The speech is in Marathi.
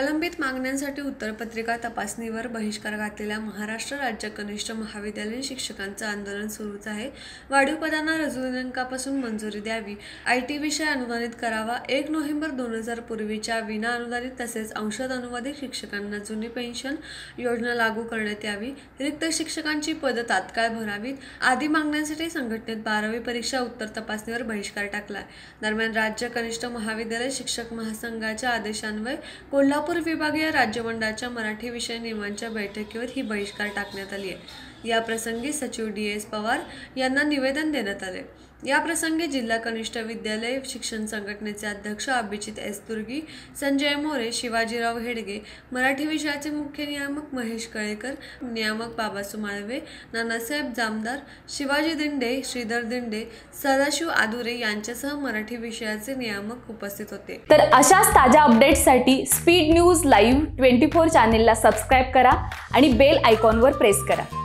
literal प्रलंबित मागण्यांसाठी उत्तरपत्रिका तपासणीवर बहिष्कार घातलेल्या महाराष्ट्र राज्य कनिष्ठ महाविद्यालयीन शिक्षकांचं आंदोलन सुरूच आहे. वाढीव पदांना रजू मंजुरी द्यावी. आय टी विषय अनुदानित करावा. एक नोव्हेंबर दोन हजार पूर्वीच्या विना अनुदानित तसेच अंशद अनुवादित शिक्षकांना जुनी पेन्शन योजना लागू करण्यात यावी. रिक्त शिक्षकांची पदं तात्काळ भरावीत. आदी मागण्यांसाठी संघटनेत बारावी परीक्षा उत्तर तपासणीवर बहिष्कार टाकला. दरम्यान राज्य कनिष्ठ महाविद्यालय शिक्षक महासंघाच्या आदेशान्वये कोल्हापूर विभागीय राज्यमंडळाच्या मराठी विषय नियमांच्या बैठकीवर ही बहिष्कार टाकण्यात आली आहे. याप्रसंगी सचिव डी एस पवार यांना निवेदन देण्यात आले. याप्रसंगी जिल्हा कनिष्ठ विद्यालय शिक्षण संघटनेचे अध्यक्ष अभिजित एस दुर्गी संजय मोरे शिवाजीराव हेडगे मराठी विषयाचे मुख्य नियामक महेश कळेकर नियामक बाबासू माळवे नानासाहेब जामदार शिवाजी दिंडे श्रीधर दिंडे सदाशिव आदुरे यांच्यासह मराठी विषयाचे नियामक उपस्थित होते. तर अशाच ताज्या अपडेट्ससाठी speed news live twenty four चॅनेलला सबस्क्राईब करा आणि बेल आयकॉनवर प्रेस करा.